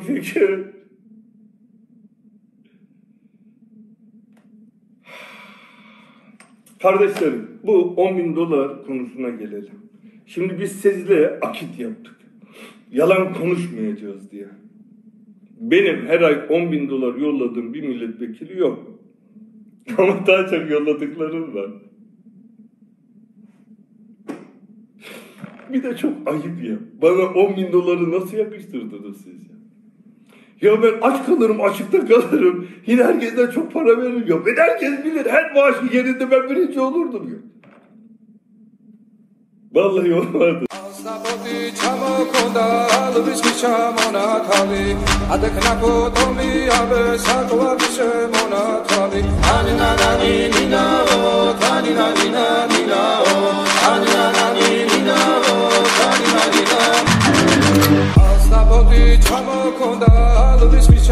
ki. Kardeşlerim bu 10 bin dolar konusuna gelelim. Şimdi biz sizle akit yaptık. Yalan konuşmayacağız diye. Benim her ay 10 bin dolar yolladığım bir milletvekili yok. Ama daha çok yolladıklarım var. Bir de çok ayıp ya. Bana 10 bin doları nasıl yakıştırdınız siz ya? Ya ben aç kalırım, açıkta kalırım. Yine herkesten çok para veririm. Ya ben herkes bilir. Her maaşı yerinde ben birinci olurdum ya. Vallahi olmadı. Saboti chamo konda alvis mi chamona thavi adakna ko tomi abe sakwa bishe mona thavi anina nani nina o tani nani nina o anina nani nina o tani nani nina Saboti chamo konda all of this